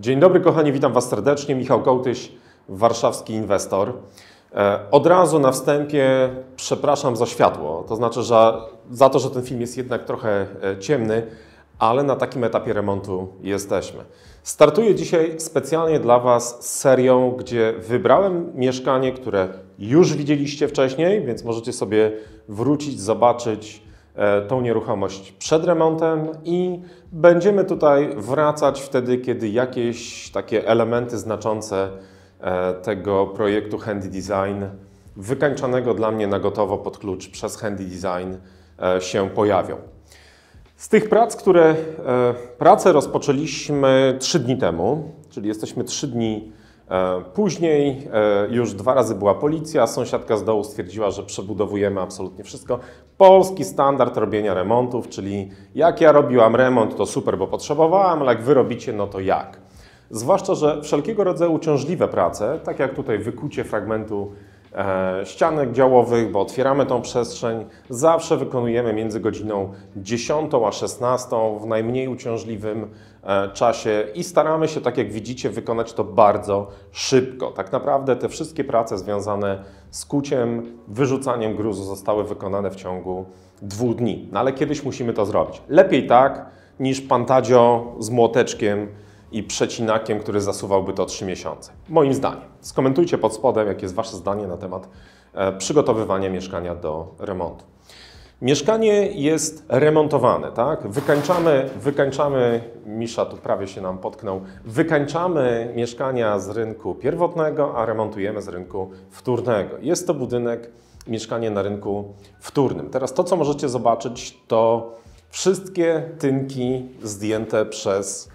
Dzień dobry kochani, witam Was serdecznie. Michał Kołtyś, warszawski inwestor. E, od razu na wstępie przepraszam za światło, to znaczy że za to, że ten film jest jednak trochę e, ciemny, ale na takim etapie remontu jesteśmy. Startuję dzisiaj specjalnie dla Was serią, gdzie wybrałem mieszkanie, które już widzieliście wcześniej, więc możecie sobie wrócić, zobaczyć tą nieruchomość przed remontem i będziemy tutaj wracać wtedy, kiedy jakieś takie elementy znaczące e, tego projektu Handy Design, wykańczanego dla mnie na gotowo pod klucz przez Handy Design, e, się pojawią. Z tych prac, które e, pracę rozpoczęliśmy trzy dni temu, czyli jesteśmy trzy dni e, później, e, już dwa razy była policja, sąsiadka z dołu stwierdziła, że przebudowujemy absolutnie wszystko. Polski standard robienia remontów, czyli jak ja robiłam remont, to super, bo potrzebowałam, ale jak wy robicie, no to jak. Zwłaszcza, że wszelkiego rodzaju uciążliwe prace, tak jak tutaj wykucie fragmentu e, ścianek działowych, bo otwieramy tą przestrzeń, zawsze wykonujemy między godziną 10 a 16 w najmniej uciążliwym e, czasie i staramy się, tak jak widzicie, wykonać to bardzo szybko. Tak naprawdę te wszystkie prace związane z kuciem, wyrzucaniem gruzu zostały wykonane w ciągu dwóch dni. No ale kiedyś musimy to zrobić. Lepiej tak, niż pantadzio z młoteczkiem i przecinakiem, który zasuwałby to 3 miesiące. Moim zdaniem. Skomentujcie pod spodem, jakie jest Wasze zdanie na temat e, przygotowywania mieszkania do remontu. Mieszkanie jest remontowane, tak? Wykańczamy, wykańczamy, Misza tu prawie się nam potknął, wykańczamy mieszkania z rynku pierwotnego, a remontujemy z rynku wtórnego. Jest to budynek, mieszkanie na rynku wtórnym. Teraz to, co możecie zobaczyć, to wszystkie tynki zdjęte przez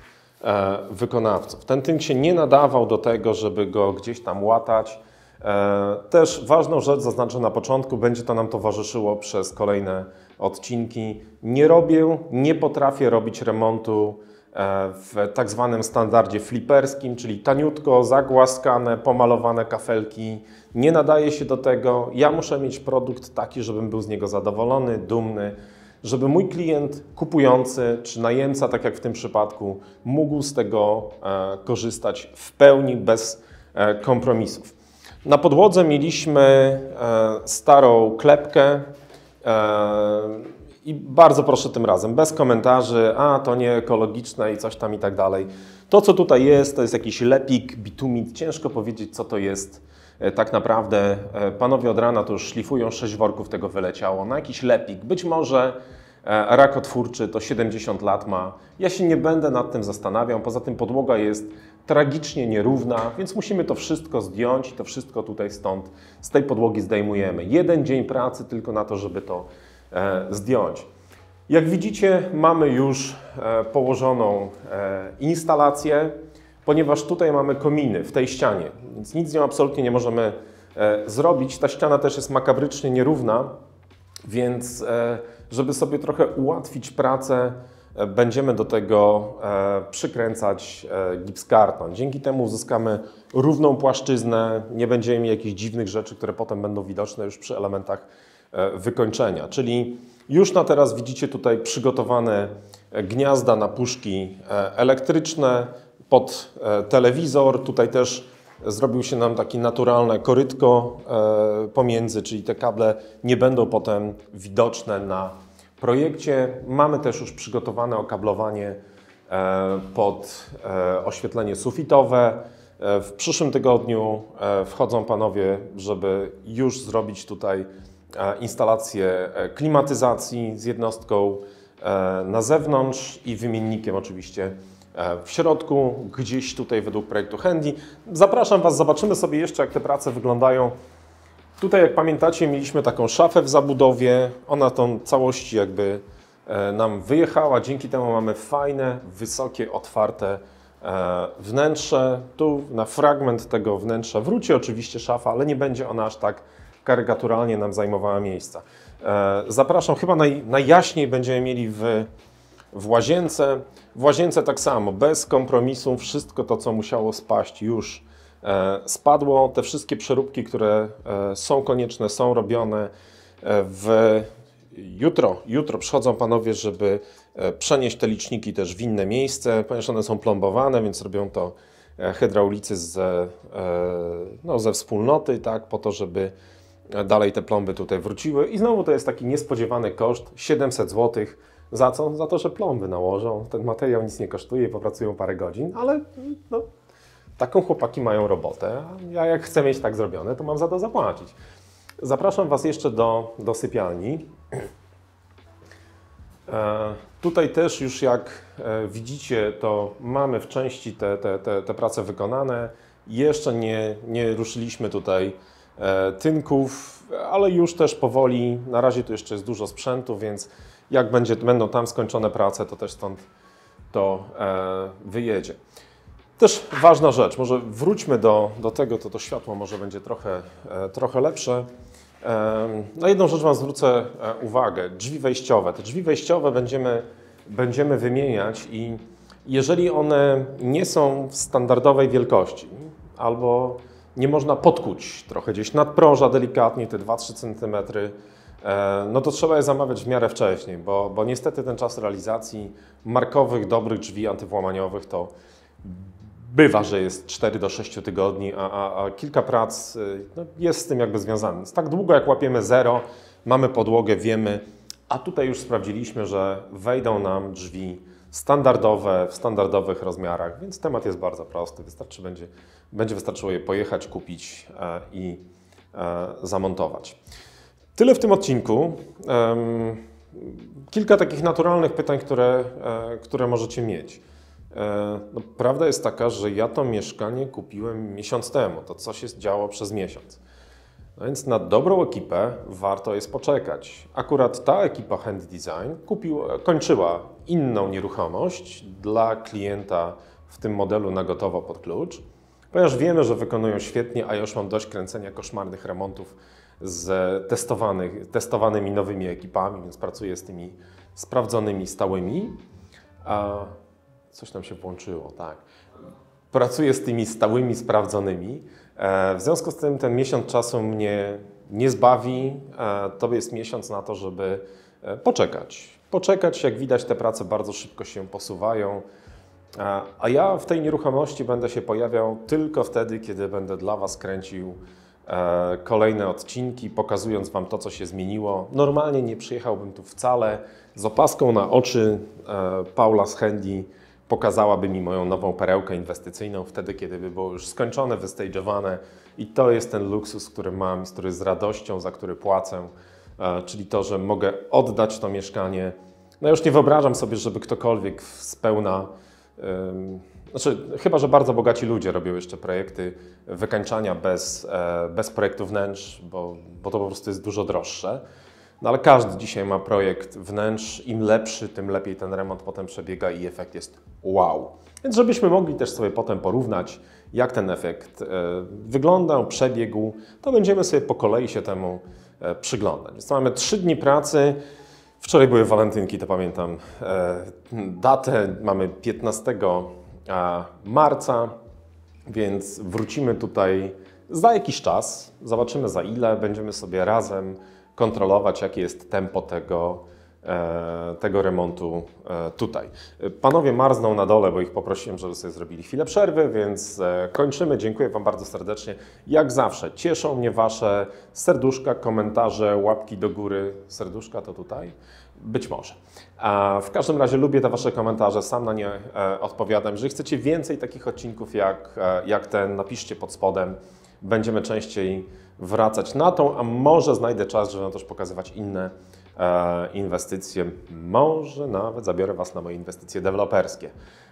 wykonawców. Ten tynk się nie nadawał do tego, żeby go gdzieś tam łatać. E, Też ważną rzecz zaznaczę na początku, będzie to nam towarzyszyło przez kolejne odcinki. Nie robię, nie potrafię robić remontu e, w tak zwanym standardzie fliperskim, czyli taniutko, zagłaskane, pomalowane kafelki. Nie nadaje się do tego. Ja muszę mieć produkt taki, żebym był z niego zadowolony, dumny, żeby mój klient kupujący czy najemca, tak jak w tym przypadku, mógł z tego e, korzystać w pełni, bez e, kompromisów. Na podłodze mieliśmy e, starą klepkę i bardzo proszę tym razem, bez komentarzy, a to nie ekologiczne i coś tam i tak dalej. To, co tutaj jest, to jest jakiś lepik, bitumit, ciężko powiedzieć, co to jest tak naprawdę. E, Panowie od rana to już szlifują, sześć worków tego wyleciało, na jakiś lepik. Być może e, rakotwórczy to 70 lat ma. Ja się nie będę nad tym zastanawiał, poza tym podłoga jest tragicznie nierówna, więc musimy to wszystko zdjąć i to wszystko tutaj stąd, z tej podłogi zdejmujemy. Jeden dzień pracy tylko na to, żeby to e, zdjąć. Jak widzicie, mamy już e, położoną e, instalację, ponieważ tutaj mamy kominy w tej ścianie, więc nic z nią absolutnie nie możemy e, zrobić. Ta ściana też jest makabrycznie nierówna, więc e, żeby sobie trochę ułatwić pracę, e, będziemy do tego przykręcać e, gipskarton. Dzięki temu uzyskamy równą płaszczyznę, nie będziemy mieli jakichś dziwnych rzeczy, które potem będą widoczne już przy elementach wykończenia. Czyli już na teraz widzicie tutaj przygotowane gniazda na puszki elektryczne pod e, telewizor. Tutaj też zrobił się nam takie naturalne korytko e, pomiędzy, czyli te kable nie będą potem widoczne na projekcie. Mamy też już przygotowane okablowanie e, pod oświetlenie sufitowe. W przyszłym tygodniu wchodzą panowie, żeby już zrobić tutaj instalację klimatyzacji z jednostką na zewnątrz i wymiennikiem oczywiście e, w środku, gdzieś tutaj według projektu Handy. Zapraszam Was, zobaczymy sobie jeszcze jak te prace wyglądają. Tutaj, jak pamiętacie, mieliśmy taką szafę w zabudowie. Ona tą całości jakby e, nam wyjechała. Dzięki temu mamy fajne, wysokie, otwarte e, wnętrze. Tu na fragment tego wnętrza wróci oczywiście szafa, ale nie będzie ona aż tak karykaturalnie nam zajmowała miejsca. E, Zapraszam, chyba naj, najjaśniej będziemy mieli w, w łazience. W łazience tak samo, bez kompromisu, wszystko to, co musiało spaść już e, spadło. Te wszystkie przeróbki, które e, są konieczne, są robione. W jutro, jutro przychodzą panowie, żeby przenieść te liczniki też w inne miejsce, ponieważ one są plombowane, więc robią to hydraulicy ze, no, ze wspólnoty, tak, po to, żeby dalej te plomby tutaj wróciły. I znowu to jest taki niespodziewany koszt, 700 zł. Za co? Za to, że plomby nałożą. Ten materiał nic nie kosztuje, popracują parę godzin, ale no, taką chłopaki mają robotę. Ja jak chcę mieć tak zrobione, to mam za to zapłacić. Zapraszam Was jeszcze do, do sypialni. E, tutaj też już jak e, widzicie, to mamy w części te, te, te, te prace wykonane. Jeszcze nie, nie ruszyliśmy tutaj tynków, ale już też powoli, na razie tu jeszcze jest dużo sprzętu, więc jak będzie, będą tam skończone prace, to też stąd to wyjedzie. Też ważna rzecz, może wróćmy do, do tego, to to światło może będzie trochę, trochę lepsze. Na jedną rzecz Wam zwrócę e, uwagę. Drzwi wejściowe. Te drzwi wejściowe będziemy, będziemy wymieniać i jeżeli one nie są w standardowej wielkości albo nie można podkuć trochę gdzieś nadprąża delikatnie, te 2-3 cm, e, no to trzeba je zamawiać w miarę wcześniej, bo, bo niestety ten czas realizacji markowych, dobrych drzwi antywłamaniowych to Bywa, że jest 4 do 6 tygodni, a, a, a kilka prac y, no, jest z tym jakby związanych. Tak długo jak łapiemy zero, mamy podłogę, wiemy, a tutaj już sprawdziliśmy, że wejdą nam drzwi standardowe, w standardowych rozmiarach, więc temat jest bardzo prosty. Wystarczy, będzie, będzie wystarczyło je pojechać, kupić e, i e, zamontować. Tyle w tym odcinku. kilka takich naturalnych pytań, które, e, które możecie mieć. No, prawda jest taka, że ja to mieszkanie kupiłem miesiąc temu. To coś się działo przez miesiąc. No więc na dobrą ekipę warto jest poczekać. Akurat ta ekipa Hand Design kupił, kończyła inną nieruchomość dla klienta w tym modelu na gotowo pod klucz, ponieważ wiemy, że wykonują świetnie, a już mam dość kręcenia koszmarnych remontów z testowanych, testowanymi nowymi ekipami, więc pracuję z tymi sprawdzonymi, stałymi. A Coś tam się włączyło, tak. Pracuję z tymi stałymi, sprawdzonymi. E, w związku z tym ten miesiąc czasu mnie nie zbawi. E, to jest miesiąc na to, żeby e, poczekać. Poczekać, jak widać, te prace bardzo szybko się posuwają. A ja w tej nieruchomości będę się pojawiał tylko wtedy, kiedy będę dla Was kręcił kolejne odcinki, pokazując Wam to, co się zmieniło. Normalnie nie przyjechałbym tu wcale z opaską na oczy Paula z Handy pokazałaby mi moją nową perełkę inwestycyjną wtedy, kiedy by było już skończone, wystage'owane i to jest ten luksus, który mam, który z radością, za który płacę, e, czyli to, że mogę oddać to mieszkanie. No już nie wyobrażam sobie, żeby ktokolwiek z pełna, znaczy chyba, że bardzo bogaci ludzie robią jeszcze projekty wykańczania bez, e, bez projektu wnętrz, bo, bo to po prostu jest dużo droższe. No ale każdy dzisiaj ma projekt wnętrz. Im lepszy, tym lepiej ten remont potem przebiega i efekt jest wow. Więc żebyśmy mogli też sobie potem porównać, jak ten efekt e, wyglądał, przebiegł, to będziemy sobie po kolei się temu e, przyglądać. Więc mamy trzy dni pracy. Wczoraj były walentynki, to pamiętam e, datę. Mamy 15 marca, więc wrócimy tutaj za jakiś czas. Zobaczymy za ile. Będziemy sobie razem kontrolować, jakie jest tempo tego, e, tego remontu e, tutaj. Panowie marzną na dole, bo ich poprosiłem, żeby sobie zrobili chwilę przerwy, więc e, kończymy. Dziękuję Wam bardzo serdecznie. Jak zawsze cieszą mnie Wasze serduszka, komentarze, łapki do góry. Serduszka to tutaj? Być może. W każdym razie lubię te Wasze komentarze, sam na nie odpowiadam. Jeżeli chcecie więcej takich odcinków jak, jak ten, napiszcie pod spodem. Będziemy częściej wracać na tą, a może znajdę czas, żeby też pokazywać inne e, inwestycje. Może nawet zabiorę Was na moje inwestycje deweloperskie.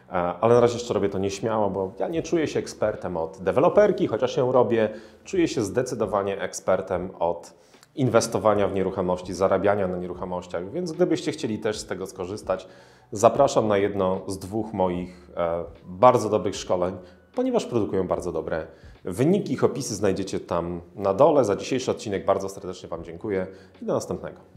E, ale na razie jeszcze robię to nieśmiało, bo ja nie czuję się ekspertem od deweloperki, chociaż ją robię. Czuję się zdecydowanie ekspertem od inwestowania w nieruchomości, zarabiania na nieruchomościach. Więc gdybyście chcieli też z tego skorzystać, zapraszam na jedno z dwóch moich e, bardzo dobrych szkoleń, ponieważ produkują bardzo dobre Wyniki, ich opisy znajdziecie tam na dole. Za dzisiejszy odcinek bardzo serdecznie Wam dziękuję i do następnego.